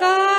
काहे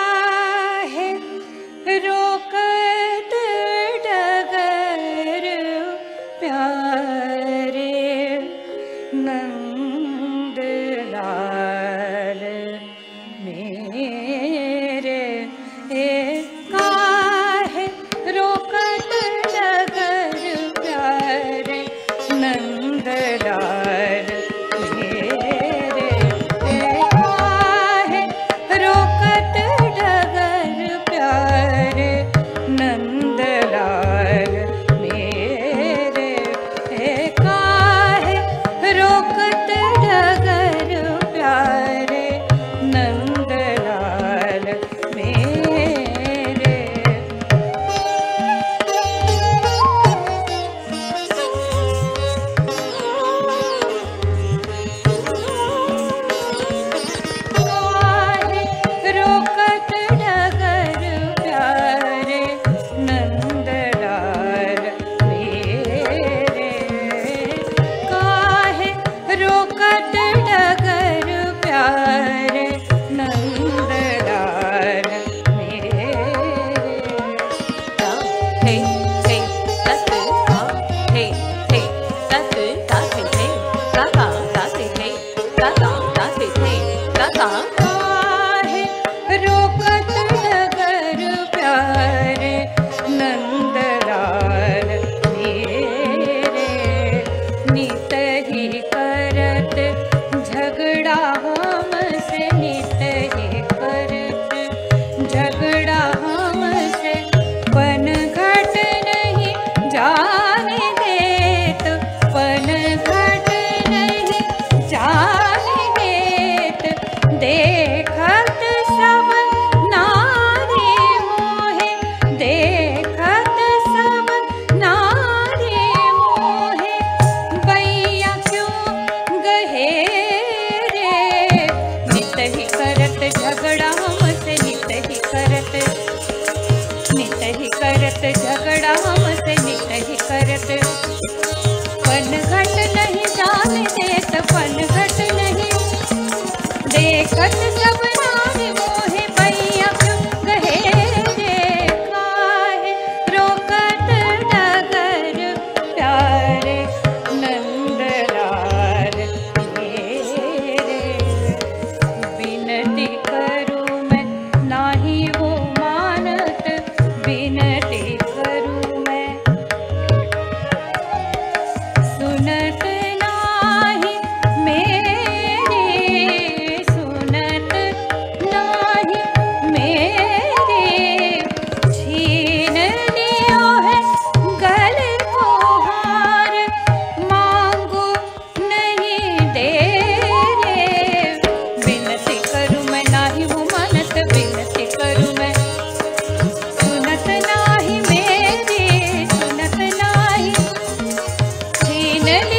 மணல